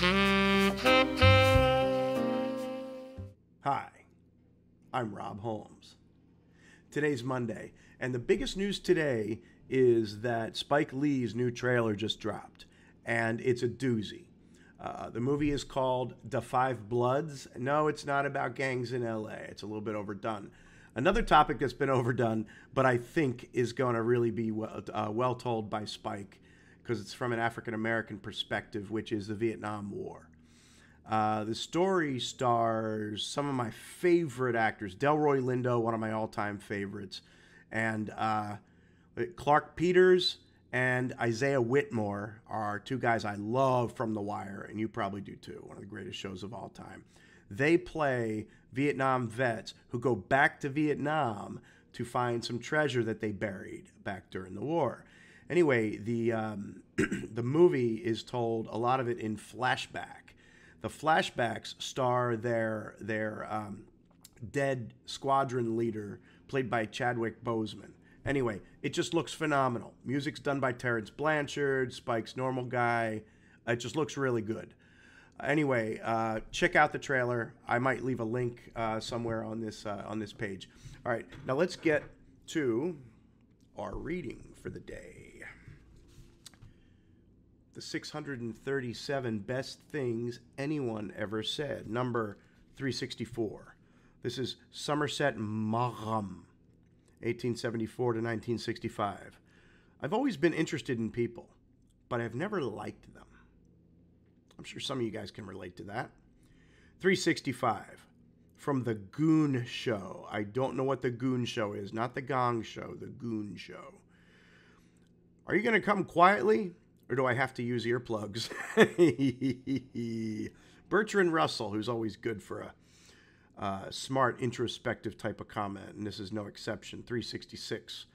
Hi, I'm Rob Holmes. Today's Monday, and the biggest news today is that Spike Lee's new trailer just dropped, and it's a doozy. Uh, the movie is called Da 5 Bloods. No, it's not about gangs in LA. It's a little bit overdone. Another topic that's been overdone, but I think is going to really be well, uh, well told by Spike because it's from an African American perspective, which is the Vietnam War. Uh, the story stars some of my favorite actors Delroy Lindo, one of my all time favorites, and uh, Clarke Peters and Isaiah Whitmore are two guys I love from The Wire, and you probably do too. One of the greatest shows of all time. They play Vietnam vets who go back to Vietnam to find some treasure that they buried back during the war. Anyway, the um, the movie is told a lot of it in flashback. The flashbacks star their their um, dead squadron leader, played by Chadwick Boseman. Anyway, it just looks phenomenal. Music's done by Terence Blanchard, Spike's normal guy. It just looks really good. Anyway, uh, check out the trailer. I might leave a link uh, somewhere on this uh, on this page. All right, now let's get to our reading for the day the 637 best things anyone ever said. Number 364. This is Somerset Maugham, 1874 to 1965. I've always been interested in people, but I've never liked them. I'm sure some of you guys can relate to that. 365. From the Goon Show. I don't know what the Goon Show is, not the Gong Show, the Goon Show. Are you going to come quietly? Or do I have to use earplugs? Bertrand Russell, who's always good for a uh, smart, introspective type of comment, and this is no exception. 366.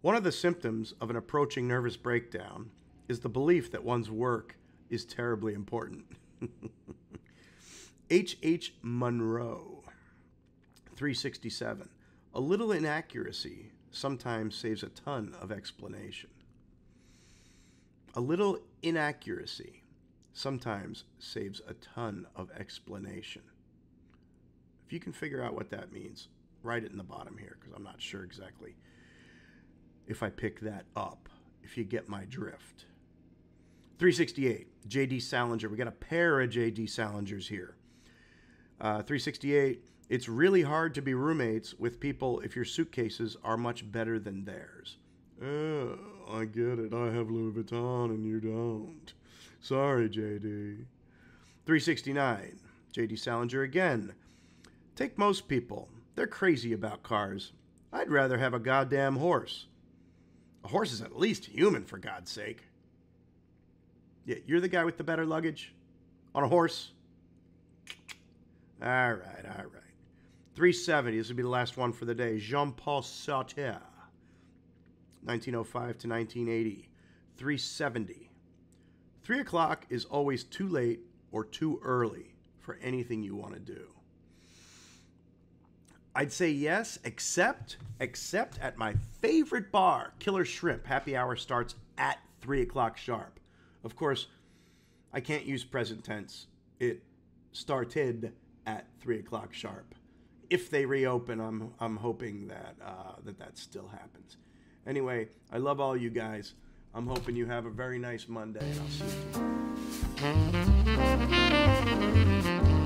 One of the symptoms of an approaching nervous breakdown is the belief that one's work is terribly important. H. H. Munro, 367. A little inaccuracy sometimes saves a ton of explanation. A little inaccuracy sometimes saves a ton of explanation. If you can figure out what that means, write it in the bottom here because I'm not sure exactly if I pick that up, if you get my drift. 368, J.D. Salinger. We got a pair of J.D. Salingers here. Uh, 368, it's really hard to be roommates with people if your suitcases are much better than theirs. Oh, I get it. I have Louis Vuitton and you don't. Sorry, JD. 369. JD Salinger again. Take most people. They're crazy about cars. I'd rather have a goddamn horse. A horse is at least human, for God's sake. Yeah, you're the guy with the better luggage? On a horse? All right, all right. 370. This will be the last one for the day. Jean Paul Sartre. 1905 to 1980, 370. 3 o'clock is always too late or too early for anything you want to do. I'd say yes, except except at my favorite bar, Killer Shrimp. Happy hour starts at three o'clock sharp. Of course, I can't use present tense. It started at three o'clock sharp. If they reopen, I'm I'm hoping that uh, that that still happens. Anyway, I love all you guys. I'm hoping you have a very nice Monday, and I'll see you tomorrow.